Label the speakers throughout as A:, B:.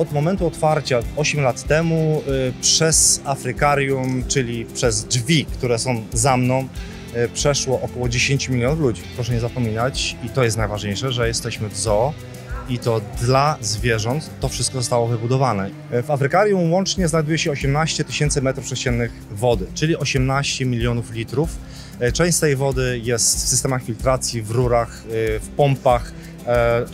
A: Od momentu otwarcia 8 lat temu y, przez Afrykarium, czyli przez drzwi, które są za mną, y, przeszło około 10 milionów ludzi. Proszę nie zapominać, i to jest najważniejsze, że jesteśmy w zoo i to dla zwierząt to wszystko zostało wybudowane. Y, W Afrykarium łącznie znajduje się 18 tysięcy metrów sześciennych wody, czyli 18 milionów litrów. Część tej wody jest w systemach filtracji, w rurach, w pompach,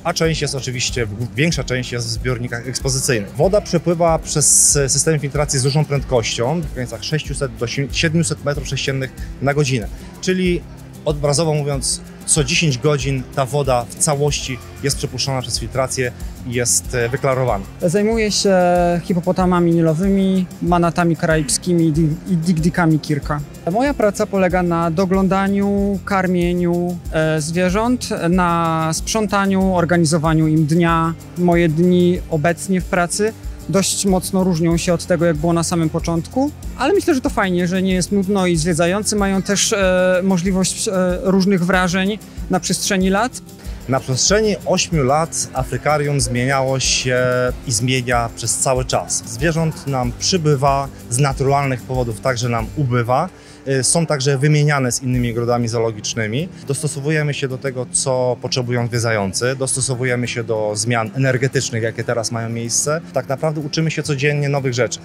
A: a część jest oczywiście, większa część jest w zbiornikach ekspozycyjnych. Woda przepływa przez e, system filtracji z dużą prędkością, w granicach 600 do 700 metrów sześciennych na godzinę, czyli obrazowo mówiąc, co 10 godzin ta woda w całości jest przepuszczona przez filtrację i jest e, wyklarowana.
B: Zajmuję się hipopotamami nilowymi, manatami karaibskimi i digdikami Kirka. Moja praca polega na doglądaniu, karmieniu e, zwierząt, na sprzątaniu, organizowaniu im dnia. Moje dni obecnie w pracy dość mocno różnią się od tego, jak było na samym początku, ale myślę, że to fajnie, że nie jest nudno i zwiedzający mają też e, możliwość e, różnych wrażeń na przestrzeni lat.
A: Na przestrzeni 8 lat Afrykarium zmieniało się i zmienia przez cały czas. Zwierząt nam przybywa, z naturalnych powodów także nam ubywa. Y, Są także wymieniane z innymi ogrodami zoologicznymi. Dostosowujemy się do tego, co potrzebują zwiedzający, dostosowujemy się do zmian energetycznych, jakie teraz mają miejsce. Tak naprawdę uczymy się codziennie nowych rzeczy.